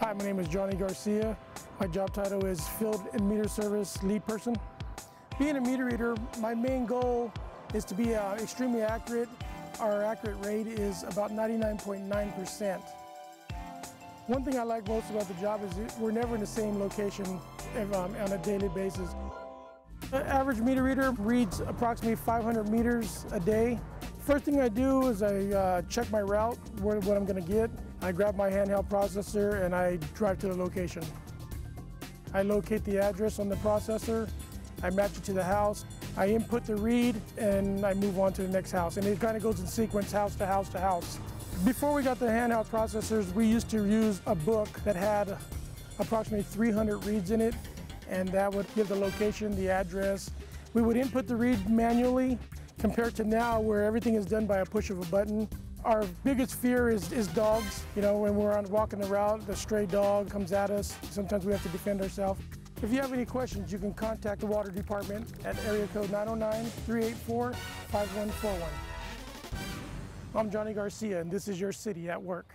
Hi, my name is Johnny Garcia. My job title is Field and Meter Service Lead Person. Being a meter reader, my main goal is to be uh, extremely accurate. Our accurate rate is about 99.9%. One thing I like most about the job is we're never in the same location um, on a daily basis. The average meter reader reads approximately 500 meters a day. First thing I do is I uh, check my route, what, what I'm going to get. I grab my handheld processor and I drive to the location. I locate the address on the processor, I match it to the house, I input the read, and I move on to the next house. And it kind of goes in sequence, house to house to house. Before we got the handheld processors, we used to use a book that had approximately 300 reads in it, and that would give the location, the address. We would input the read manually, compared to now where everything is done by a push of a button. Our biggest fear is, is dogs. You know, when we're on walking the route, the stray dog comes at us. Sometimes we have to defend ourselves. If you have any questions, you can contact the water department at area code 909-384-5141. I'm Johnny Garcia, and this is your city at work.